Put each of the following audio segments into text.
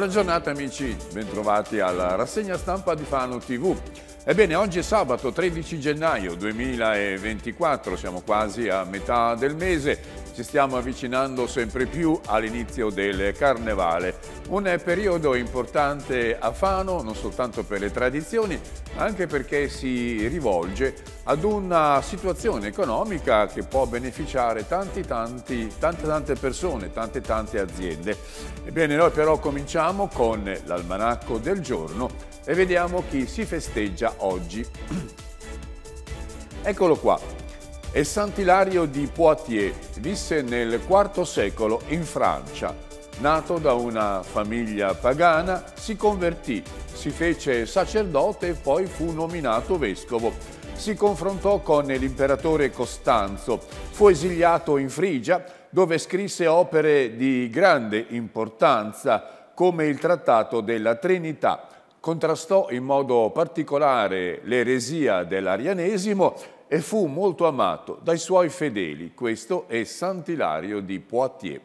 Buona giornata amici, bentrovati alla rassegna stampa di Fano TV. Ebbene, oggi è sabato 13 gennaio 2024, siamo quasi a metà del mese ci stiamo avvicinando sempre più all'inizio del Carnevale, un periodo importante a Fano non soltanto per le tradizioni, ma anche perché si rivolge ad una situazione economica che può beneficiare tanti, tanti, tante tante persone, tante tante aziende. Ebbene, noi però cominciamo con l'almanacco del giorno e vediamo chi si festeggia oggi. Eccolo qua, è Sant'Ilario di Poitiers, visse nel IV secolo in Francia. Nato da una famiglia pagana, si convertì, si fece sacerdote e poi fu nominato vescovo. Si confrontò con l'imperatore Costanzo, fu esiliato in Frigia, dove scrisse opere di grande importanza, come il Trattato della Trinità. Contrastò in modo particolare l'eresia dell'arianesimo e fu molto amato dai suoi fedeli. Questo è Sant'Ilario di Poitiers.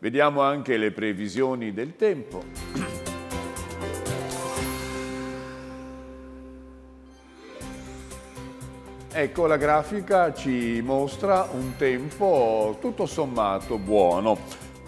Vediamo anche le previsioni del tempo. Ecco, la grafica ci mostra un tempo tutto sommato buono.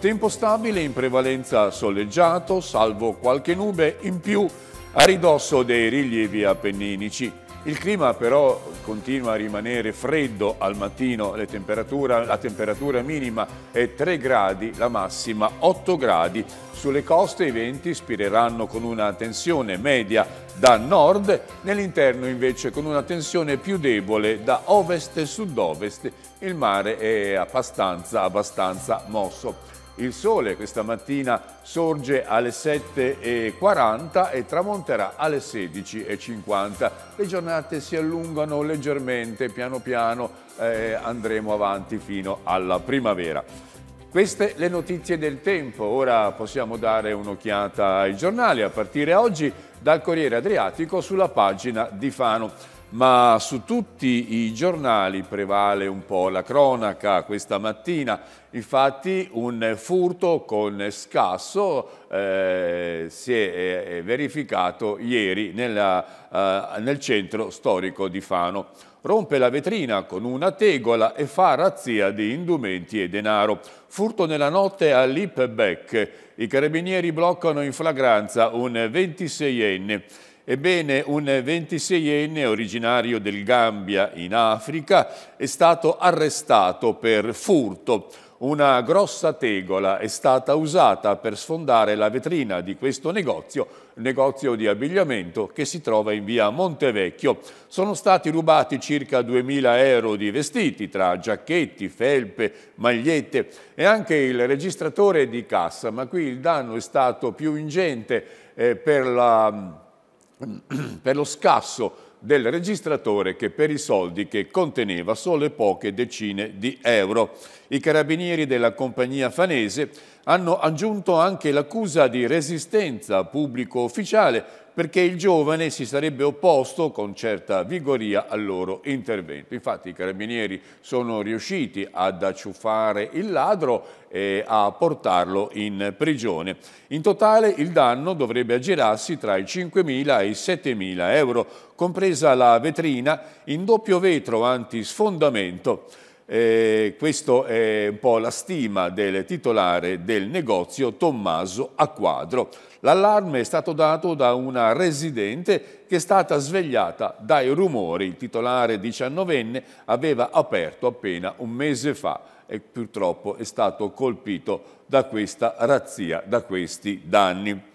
Tempo stabile in prevalenza soleggiato, salvo qualche nube in più a ridosso dei rilievi appenninici. Il clima però continua a rimanere freddo al mattino, temperatura, la temperatura minima è 3 gradi, la massima 8 gradi. Sulle coste i venti spireranno con una tensione media da nord, nell'interno invece con una tensione più debole da ovest e sud-ovest. Il mare è abbastanza, abbastanza mosso. Il sole questa mattina sorge alle 7.40 e tramonterà alle 16.50. Le giornate si allungano leggermente, piano piano eh, andremo avanti fino alla primavera. Queste le notizie del tempo, ora possiamo dare un'occhiata ai giornali a partire oggi dal Corriere Adriatico sulla pagina di Fano ma su tutti i giornali prevale un po' la cronaca questa mattina. Infatti un furto con scasso eh, si è, è, verificato ieri nella, uh, nel centro storico di Fano. Rompe la vetrina con una tegola e fa razzia di indumenti e denaro. Furto nella notte a Lipbeck. I carabinieri bloccano in flagranza un 26enne. Ebbene, un 26enne originario del Gambia in Africa è stato arrestato per furto. Una grossa tegola è stata usata per sfondare la vetrina di questo negozio, negozio di abbigliamento che si trova in via Montevecchio. Sono stati rubati circa 2.000 euro di vestiti tra giacchetti, felpe, magliette e anche il registratore di cassa, ma qui il danno è stato più ingente eh, per la per lo scasso del registratore che per i soldi che conteneva solo poche decine di euro. I carabinieri della compagnia fanese hanno aggiunto anche l'accusa di resistenza pubblico ufficiale perché il giovane si sarebbe opposto con certa vigoria al loro intervento. Infatti i carabinieri sono riusciti ad acciuffare il ladro e a portarlo in prigione. In totale il danno dovrebbe aggirarsi tra i 5.000 e i 7.000 euro, compresa la vetrina in doppio vetro antisfondamento. Eh, questa è un po' la stima del titolare del negozio Tommaso Acquadro. L'allarme è stato dato da una residente che è stata svegliata dai rumori. Il titolare 19enne aveva aperto appena un mese fa e purtroppo è stato colpito da questa razzia, da questi danni.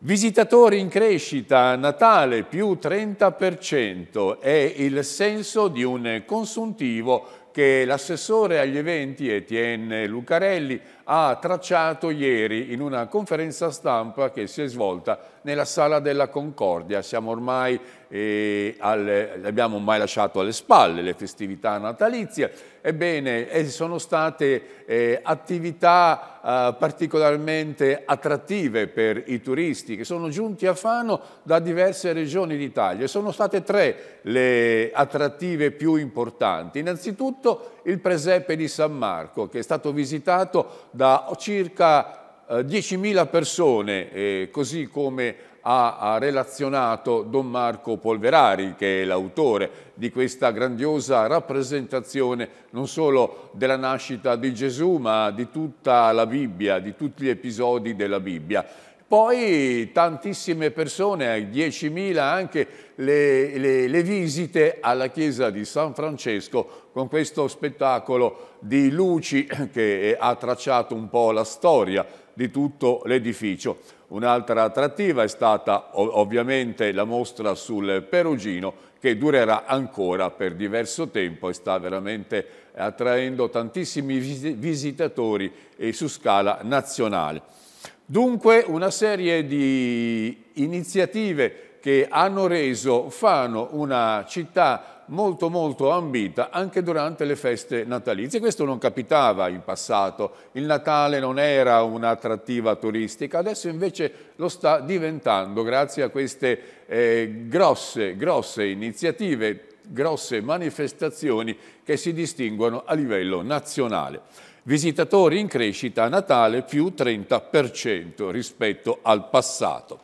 Visitatori in crescita, Natale più 30%, è il senso di un consuntivo che l'assessore agli eventi Etienne Lucarelli ha tracciato ieri in una conferenza stampa che si è svolta nella Sala della Concordia. Siamo ormai, eh, alle, abbiamo ormai lasciato alle spalle le festività natalizie, ebbene eh, sono state eh, attività eh, particolarmente attrattive per i turisti che sono giunti a Fano da diverse regioni d'Italia. Sono state tre le attrattive più importanti. Innanzitutto il presepe di San Marco che è stato visitato da circa eh, 10.000 persone, eh, così come ha, relazionato Don Marco Polverari, che è l'autore di questa grandiosa rappresentazione non solo della nascita di Gesù, ma di tutta la Bibbia, di tutti gli episodi della Bibbia. Poi tantissime persone, 10.000 anche le, le, le, visite alla chiesa di San Francesco con questo spettacolo di luci che ha tracciato un po' la storia di tutto l'edificio. Un'altra attrattiva è stata ovviamente la mostra sul Perugino che durerà ancora per diverso tempo e sta veramente attraendo tantissimi visitatori su scala nazionale. Dunque una serie di iniziative che hanno reso Fano una città molto molto ambita anche durante le feste natalizie. Questo non capitava in passato, il Natale non era un'attrattiva turistica, adesso invece lo sta diventando grazie a queste eh, grosse, grosse iniziative, grosse manifestazioni che si distinguono a livello nazionale visitatori in crescita a Natale più 30% rispetto al passato.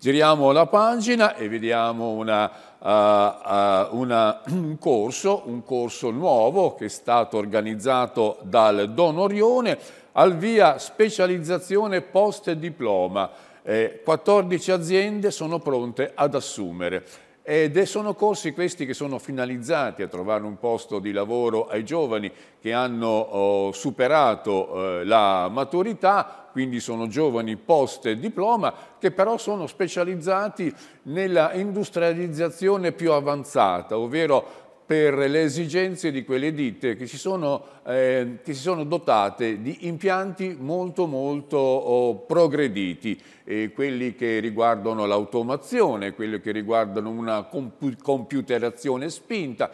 Giriamo la pagina e vediamo una, uh, uh, una, un, corso, un corso nuovo che è stato organizzato dal Don Orione al via specializzazione post diploma. Eh, 14 aziende sono pronte ad assumere. Ed sono corsi questi che sono finalizzati a trovare un posto di lavoro ai giovani che hanno oh, superato eh, la maturità, quindi sono giovani post diploma, che però sono specializzati nella industrializzazione più avanzata, ovvero per le esigenze di quelle ditte che si sono, eh, che si sono dotate di impianti molto molto oh, progrediti, eh, quelli che riguardano l'automazione, quelli che riguardano una compu computerazione spinta,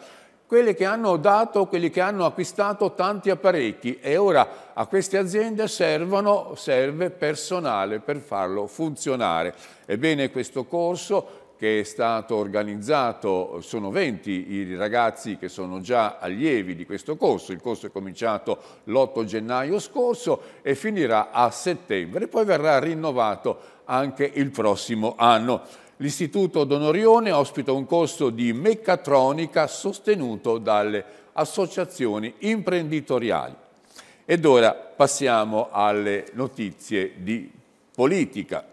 quelli che hanno dato, quelli che hanno acquistato tanti apparecchi e ora a queste aziende servono, serve personale per farlo funzionare. Ebbene questo corso che è stato organizzato, sono 20 i ragazzi che sono già allievi di questo corso, il corso è cominciato l'8 gennaio scorso e finirà a settembre, poi verrà rinnovato anche il prossimo anno. L'Istituto Donorione ospita un corso di meccatronica sostenuto dalle associazioni imprenditoriali. Ed ora passiamo alle notizie di politica.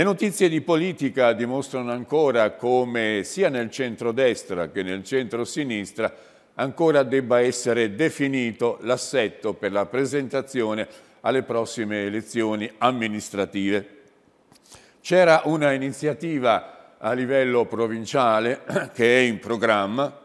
Le notizie di politica dimostrano ancora come sia nel centro-destra che nel centro-sinistra ancora debba essere definito l'assetto per la presentazione alle prossime elezioni amministrative. C'era una iniziativa a livello provinciale che è in programma,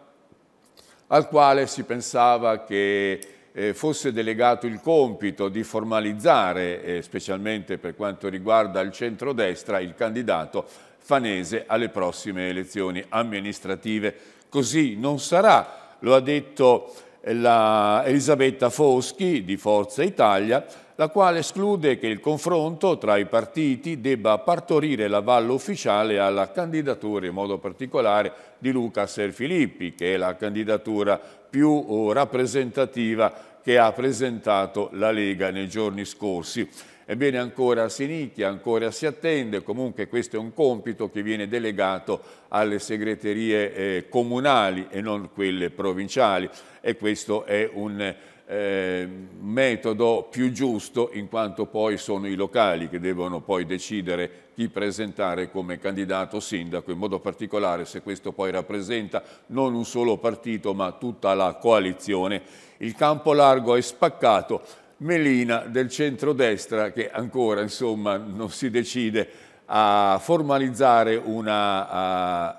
al quale si pensava che fosse delegato il compito di formalizzare, eh, specialmente per quanto riguarda il centrodestra, il candidato fanese alle prossime elezioni amministrative. Così non sarà, lo ha detto eh, la Elisabetta Foschi di Forza Italia, la quale esclude che il confronto tra i partiti debba partorire l'avallo ufficiale alla candidatura, in modo particolare di Luca Serfilippi, che è la candidatura più oh, rappresentativa che ha presentato la Lega nei giorni scorsi. Ebbene ancora si nicchia, ancora si attende, comunque questo è un compito che viene delegato alle segreterie eh, comunali e non quelle provinciali e questo è un eh, metodo più giusto in quanto poi sono i locali che devono poi decidere chi presentare come candidato sindaco, in modo particolare se questo poi rappresenta non un solo partito ma tutta la coalizione. Il campo largo è spaccato, Melina del centrodestra che ancora insomma non si decide a formalizzare una, uh,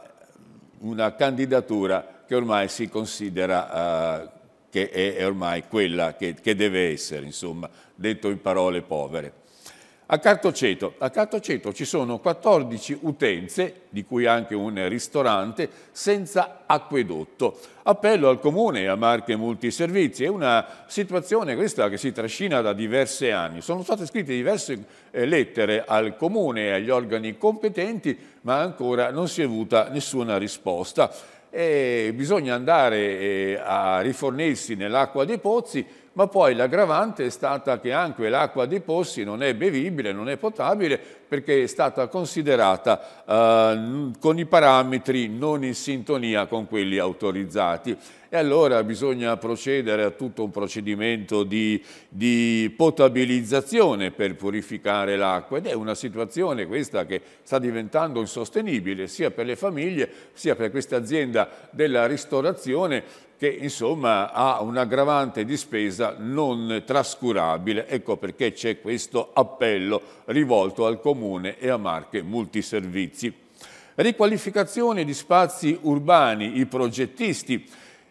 una candidatura che ormai si considera uh, che è ormai quella che, che deve essere, insomma, detto in parole povere. A Cartoceto, a Cartoceto ci sono 14 utenze, di cui anche un ristorante, senza acquedotto. Appello al Comune e a Marche Multiservizi. È una situazione questa che si trascina da diversi anni. Sono state scritte diverse eh, lettere al Comune e agli organi competenti, ma ancora non si è avuta nessuna risposta e bisogna andare eh, a rifornirsi nell'acqua dei pozzi ma poi l'aggravante è stata che anche l'acqua dei pozzi non è bevibile, non è potabile, perché è stata considerata eh, con i parametri non in sintonia con quelli autorizzati. E allora bisogna procedere a tutto un procedimento di, di potabilizzazione per purificare l'acqua. Ed è una situazione questa che sta diventando insostenibile sia per le famiglie sia per questa azienda della ristorazione che insomma ha un aggravante di spesa non trascurabile. Ecco perché c'è questo appello rivolto al Comune e a Marche Multiservizi. Riqualificazione di spazi urbani, i progettisti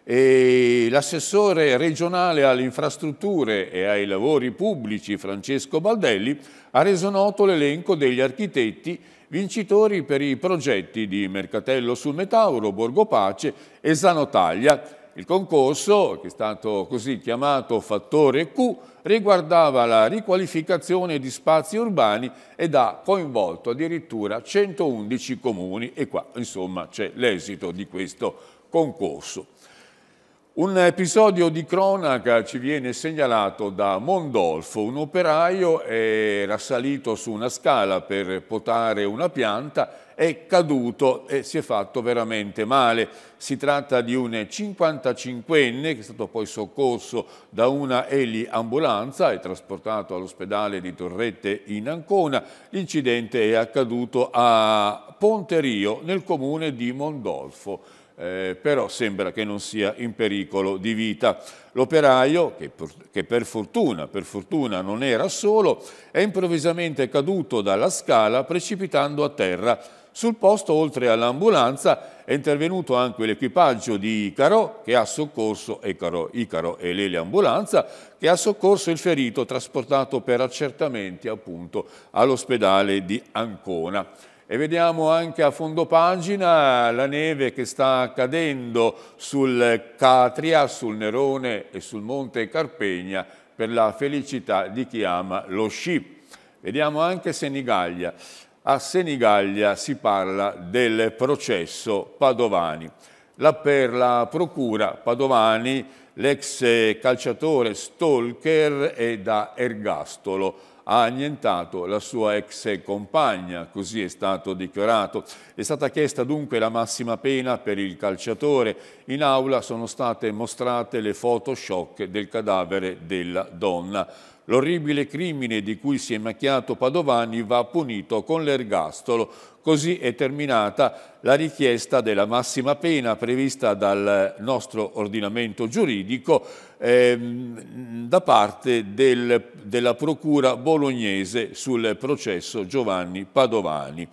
l'assessore regionale alle infrastrutture e ai lavori pubblici Francesco Baldelli ha reso noto l'elenco degli architetti vincitori per i progetti di Mercatello sul Metauro, Borgo Pace e Zanotaglia. Il concorso, che è stato così chiamato Fattore Q, riguardava la riqualificazione di spazi urbani ed ha coinvolto addirittura 111 comuni e qua insomma c'è l'esito di questo concorso. Un episodio di cronaca ci viene segnalato da Mondolfo. Un operaio era salito su una scala per potare una pianta, è caduto e si è fatto veramente male. Si tratta di un 55enne che è stato poi soccorso da una eliambulanza e trasportato all'ospedale di Torrette in Ancona. L'incidente è accaduto a Ponterio, nel comune di Mondolfo eh, però sembra che non sia in pericolo di vita. L'operaio, che, che per, fortuna, per fortuna non era solo, è improvvisamente caduto dalla scala precipitando a terra. Sul posto, oltre all'ambulanza, è intervenuto anche l'equipaggio di Icaro, che ha soccorso, Icaro, Icaro e l'eliambulanza, che ha soccorso il ferito trasportato per accertamenti appunto all'ospedale di Ancona. E vediamo anche a fondo pagina la neve che sta cadendo sul Catria, sul Nerone e sul Monte Carpegna per la felicità di chi ama lo sci. Vediamo anche Senigallia. A Senigallia si parla del processo Padovani. La, per la procura Padovani l'ex calciatore stalker è da ergastolo ha annientato la sua ex compagna, così è stato dichiarato. È stata chiesta dunque la massima pena per il calciatore. In aula sono state mostrate le foto shock del cadavere della donna. L'orribile crimine di cui si è macchiato Padovani va punito con l'ergastolo. Così è terminata la richiesta della massima pena prevista dal nostro ordinamento giuridico ehm, da parte del, della Procura bolognese sul processo Giovanni Padovani.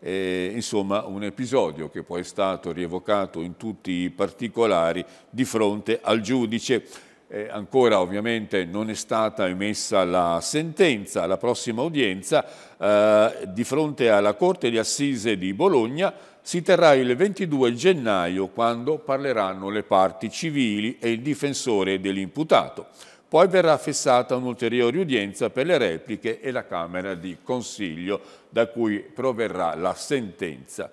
Eh, insomma un episodio che poi è stato rievocato in tutti i particolari di fronte al giudice. Eh, ancora ovviamente non è stata emessa la sentenza, la prossima udienza eh, di fronte alla Corte di Assise di Bologna si terrà il 22 gennaio quando parleranno le parti civili e il difensore dell'imputato. Poi verrà fissata un'ulteriore udienza per le repliche e la Camera di Consiglio da cui proverrà la sentenza.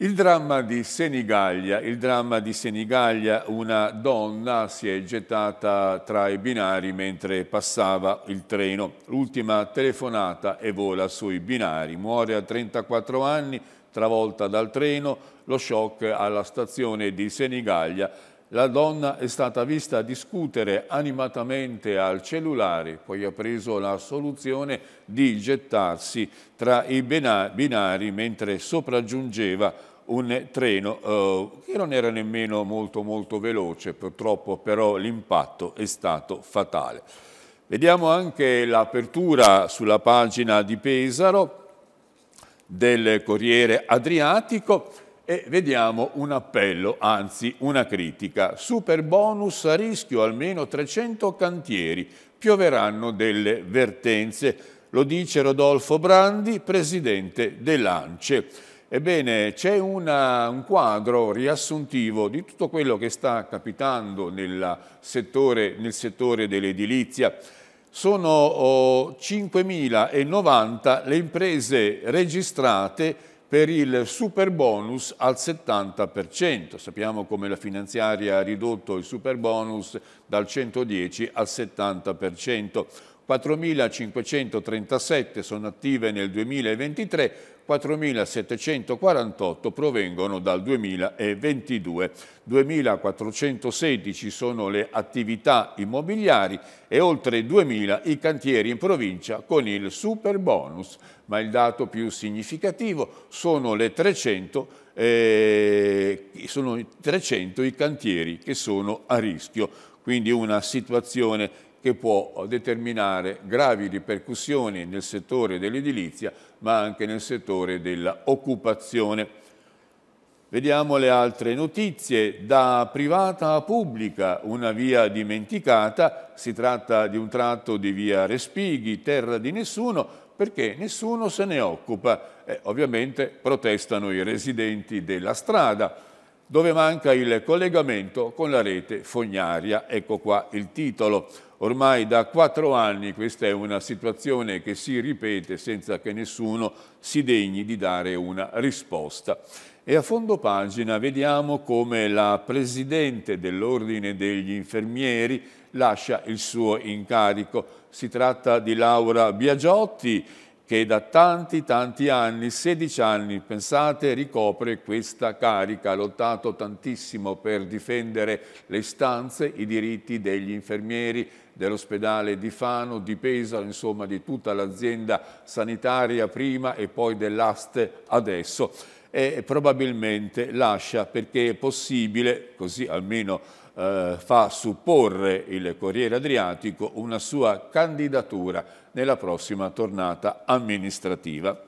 Il dramma di Senigallia, il dramma di Senigallia, una donna si è gettata tra i binari mentre passava il treno. L'ultima telefonata e vola sui binari. Muore a 34 anni, travolta dal treno, lo shock alla stazione di Senigallia. La donna è stata vista discutere animatamente al cellulare, poi ha preso la soluzione di gettarsi tra i binari mentre sopraggiungeva un treno eh, che non era nemmeno molto molto veloce, purtroppo però l'impatto è stato fatale. Vediamo anche l'apertura sulla pagina di Pesaro del Corriere Adriatico e vediamo un appello, anzi una critica. Super bonus a rischio almeno 300 cantieri, pioveranno delle vertenze, lo dice Rodolfo Brandi, presidente dell'ANCE. Ebbene, c'è un quadro riassuntivo di tutto quello che sta capitando nel settore, nel settore dell'edilizia. Sono oh, 5.090 le imprese registrate per il super bonus al 70%. Sappiamo come la finanziaria ha ridotto il super bonus dal 110 al 70%. 4.537 sono attive nel 2023, 4.748 provengono dal 2022. 2.416 sono le attività immobiliari e oltre 2.000 i cantieri in provincia con il super bonus. Ma il dato più significativo sono le 300, eh, sono 300 i cantieri che sono a rischio. Quindi una situazione che può determinare gravi ripercussioni nel settore dell'edilizia ma anche nel settore dell'occupazione. Vediamo le altre notizie. Da privata a pubblica, una via dimenticata, si tratta di un tratto di via Respighi, terra di nessuno, perché nessuno se ne occupa. Eh, ovviamente protestano i residenti della strada, dove manca il collegamento con la rete fognaria. Ecco qua il titolo. Ormai da quattro anni questa è una situazione che si ripete senza che nessuno si degni di dare una risposta. E a fondo pagina vediamo come la Presidente dell'Ordine degli Infermieri lascia il suo incarico. Si tratta di Laura Biagiotti, che da tanti tanti anni, 16 anni, pensate, ricopre questa carica, ha lottato tantissimo per difendere le istanze, i diritti degli infermieri, dell'ospedale di Fano, di Pesaro, insomma di tutta l'azienda sanitaria prima e poi dell'Aste adesso. E probabilmente lascia perché è possibile, così almeno eh, fa supporre il Corriere Adriatico, una sua candidatura nella prossima tornata amministrativa.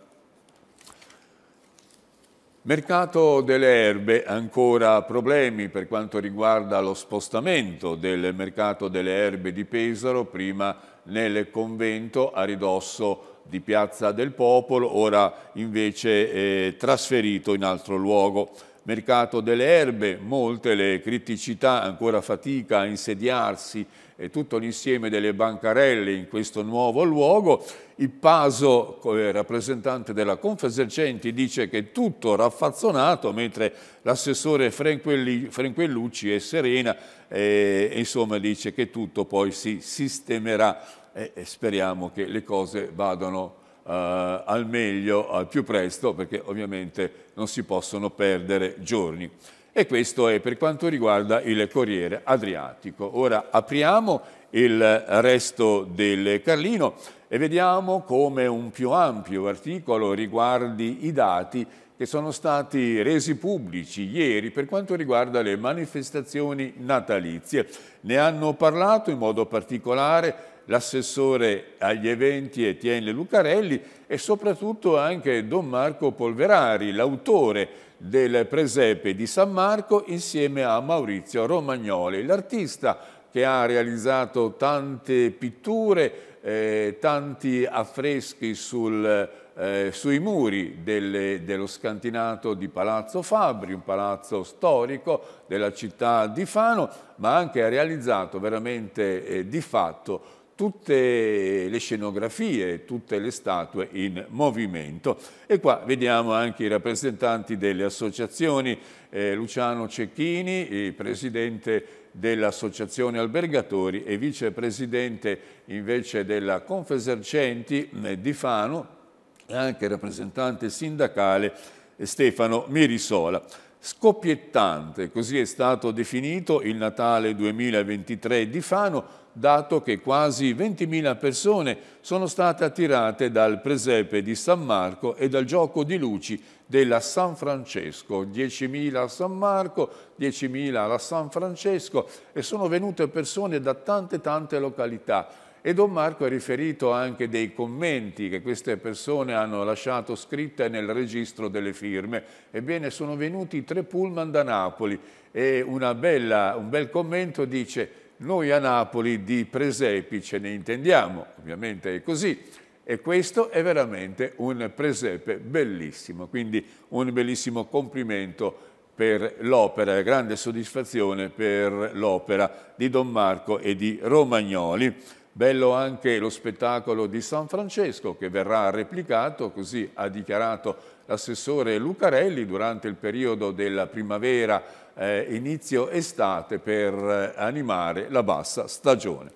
Mercato delle erbe, ancora problemi per quanto riguarda lo spostamento del mercato delle erbe di Pesaro, prima nel convento a ridosso di Piazza del Popolo, ora invece eh, trasferito in altro luogo. Mercato delle erbe, molte le criticità, ancora fatica a insediarsi e tutto l'insieme delle bancarelle in questo nuovo luogo. Il Paso, rappresentante della Confesercenti, dice che tutto raffazzonato, mentre l'assessore Frenquellucci è serena e insomma dice che tutto poi si sistemerà e, speriamo che le cose vadano Uh, al meglio, al più presto, perché ovviamente non si possono perdere giorni. E questo è per quanto riguarda il Corriere Adriatico. Ora apriamo il resto del Carlino e vediamo come un più ampio articolo riguardi i dati che sono stati resi pubblici ieri per quanto riguarda le manifestazioni natalizie. Ne hanno parlato in modo particolare l'assessore agli eventi Etienne Lucarelli e soprattutto anche Don Marco Polverari, l'autore del presepe di San Marco insieme a Maurizio Romagnoli, l'artista che ha realizzato tante pitture, eh, tanti affreschi sul, eh, sui muri delle, dello scantinato di Palazzo Fabri, un palazzo storico della città di Fano, ma anche ha realizzato veramente eh, di fatto tutte le scenografie, tutte le statue in movimento. E qua vediamo anche i rappresentanti delle associazioni, eh, Luciano Cecchini, presidente dell'Associazione Albergatori e vicepresidente invece della Confesercenti eh, di Fano, e anche rappresentante sindacale Stefano Mirisola. Scoppiettante, così è stato definito il Natale 2023 di Fano, dato che quasi 20.000 persone sono state attirate dal presepe di San Marco e dal gioco di luci della San Francesco, 10.000 a San Marco, 10.000 alla San Francesco e sono venute persone da tante tante località. E Don Marco ha riferito anche dei commenti che queste persone hanno lasciato scritte nel registro delle firme. Ebbene, sono venuti tre pullman da Napoli e bella, un bel commento dice noi a Napoli di presepi ce ne intendiamo, ovviamente è così, e questo è veramente un presepe bellissimo, quindi un bellissimo complimento per l'opera, grande soddisfazione per l'opera di Don Marco e di Romagnoli. Bello anche lo spettacolo di San Francesco che verrà replicato, così ha dichiarato l'assessore Lucarelli durante il periodo della primavera eh, inizio estate per eh, animare la bassa stagione.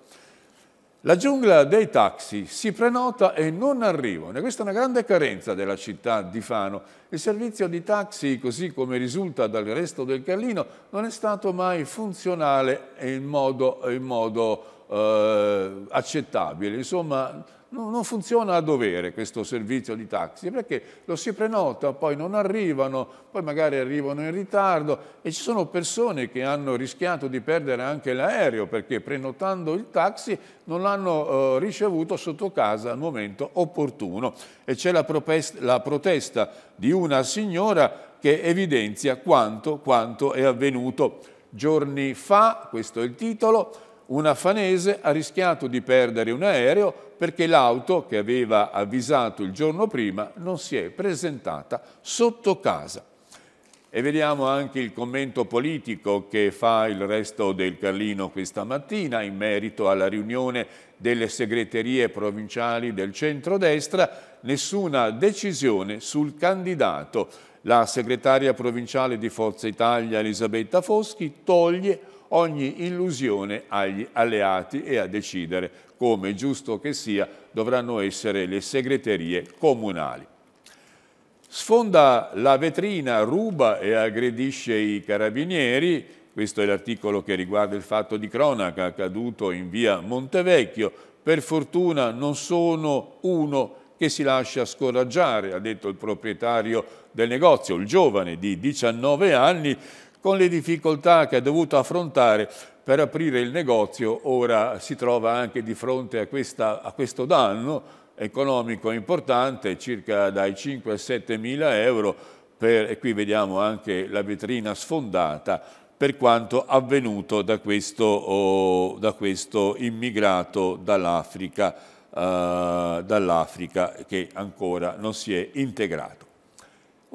La giungla dei taxi si prenota e non arrivano questa è una grande carenza della città di Fano. Il servizio di taxi, così come risulta dal resto del Carlino, non è stato mai funzionale in modo, in modo eh, accettabile. Insomma, non funziona a dovere questo servizio di taxi perché lo si prenota, poi non arrivano, poi magari arrivano in ritardo e ci sono persone che hanno rischiato di perdere anche l'aereo perché prenotando il taxi non l'hanno eh, ricevuto sotto casa al momento opportuno e c'è la, la, protesta di una signora che evidenzia quanto, quanto è avvenuto giorni fa, questo è il titolo, una fanese ha rischiato di perdere un aereo perché l'auto che aveva avvisato il giorno prima non si è presentata sotto casa. E vediamo anche il commento politico che fa il resto del Carlino questa mattina in merito alla riunione delle segreterie provinciali del centrodestra, nessuna decisione sul candidato. La segretaria provinciale di Forza Italia Elisabetta Foschi toglie ogni illusione agli alleati e a decidere come giusto che sia dovranno essere le segreterie comunali. Sfonda la vetrina, ruba e aggredisce i carabinieri, questo è l'articolo che riguarda il fatto di cronaca accaduto in via Montevecchio. Per fortuna non sono uno che si lascia scoraggiare, ha detto il proprietario del negozio, il giovane di 19 anni, con le difficoltà che ha dovuto affrontare per aprire il negozio, ora si trova anche di fronte a, questa, a questo danno economico importante, circa dai 5 ai 7 mila euro, per, e qui vediamo anche la vetrina sfondata, per quanto avvenuto da questo, oh, da questo immigrato dall'Africa, uh, dall'Africa che ancora non si è integrato.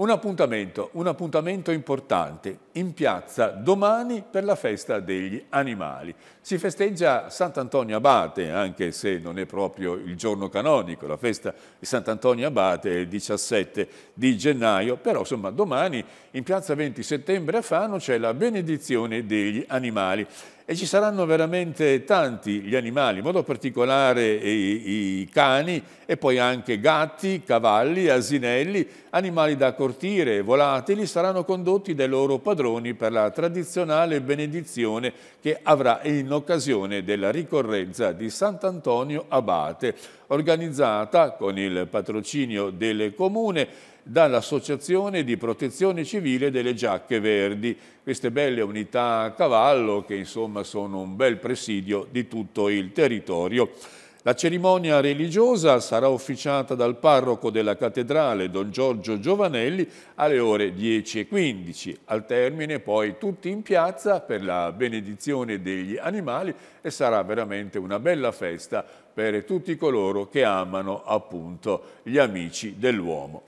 Un appuntamento, un appuntamento importante in piazza domani per la festa degli animali. Si festeggia Sant'Antonio Abate, anche se non è proprio il giorno canonico, la festa di Sant'Antonio Abate è il 17 di gennaio, però insomma domani in piazza 20 settembre a Fano c'è la benedizione degli animali. E ci saranno veramente tanti gli animali, in modo particolare i, i, cani e poi anche gatti, cavalli, asinelli, animali da cortire volatili saranno condotti dai loro padroni per la tradizionale benedizione che avrà in occasione della ricorrenza di Sant'Antonio Abate, organizzata con il patrocinio del Comune dall'Associazione di Protezione Civile delle Giacche Verdi, queste belle unità a cavallo che insomma sono un bel presidio di tutto il territorio. La cerimonia religiosa sarà officiata dal parroco della cattedrale Don Giorgio Giovanelli alle ore 10.15. Al termine poi tutti in piazza per la benedizione degli animali e sarà veramente una bella festa per tutti coloro che amano appunto gli amici dell'uomo.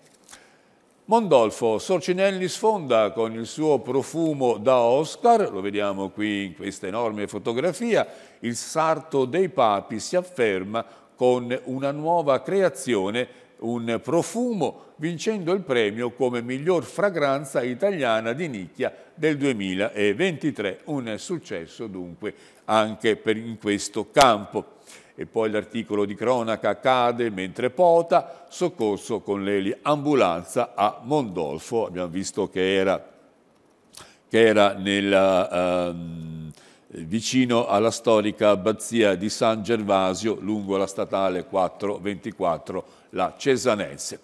Mondolfo Sorcinelli sfonda con il suo profumo da Oscar, lo vediamo qui in questa enorme fotografia, il sarto dei papi si afferma con una nuova creazione, un profumo, vincendo il premio come miglior fragranza italiana di nicchia del 2023. Un successo dunque anche in questo campo e poi l'articolo di cronaca cade mentre pota, soccorso con l'eli ambulanza a Mondolfo, abbiamo visto che era, che era nella, um, vicino alla storica abbazia di San Gervasio lungo la statale 424, la Cesanense.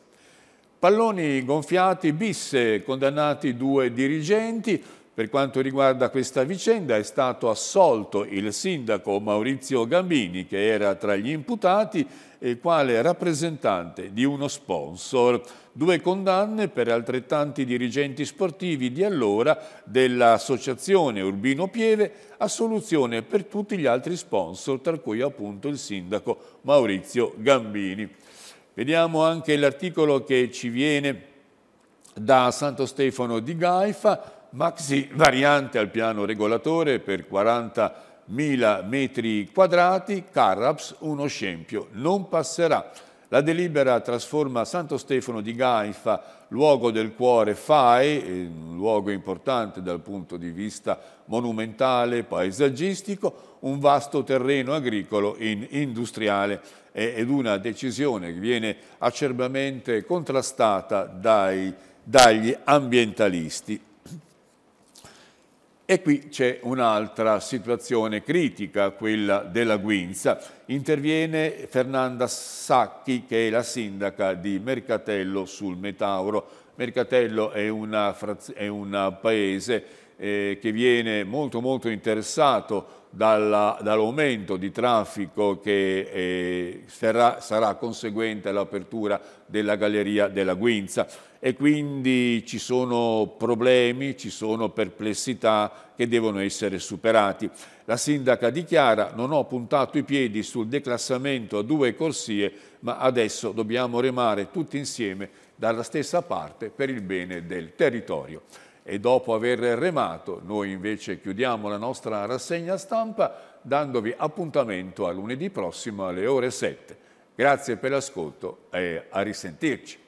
Palloni gonfiati, bisse, condannati due dirigenti, per quanto riguarda questa vicenda è stato assolto il sindaco Maurizio Gambini che era tra gli imputati e quale rappresentante di uno sponsor. Due condanne per altrettanti dirigenti sportivi di allora dell'associazione Urbino Pieve, assoluzione per tutti gli altri sponsor, tra cui appunto il sindaco Maurizio Gambini. Vediamo anche l'articolo che ci viene da Santo Stefano di Gaifa, maxi variante al piano regolatore per 40.000 metri quadrati, Carraps uno scempio, non passerà. La delibera trasforma Santo Stefano di Gaifa, luogo del cuore FAI, un luogo importante dal punto di vista monumentale, paesaggistico, un vasto terreno agricolo in industriale ed una decisione che viene acerbamente contrastata dai, dagli ambientalisti. E qui c'è un'altra situazione critica, quella della Guinza. Interviene Fernanda Sacchi, che è la sindaca di Mercatello sul Metauro. Mercatello è, un paese eh, che viene molto molto interessato dall'aumento di traffico che eh, sarà, sarà, conseguente all'apertura della Galleria della Guinza e quindi ci sono problemi, ci sono perplessità che devono essere superati. La sindaca dichiara non ho puntato i piedi sul declassamento a due corsie ma adesso dobbiamo remare tutti insieme dalla stessa parte per il bene del territorio e dopo aver remato noi invece chiudiamo la nostra rassegna stampa dandovi appuntamento a lunedì prossimo alle ore 7. Grazie per l'ascolto e a risentirci.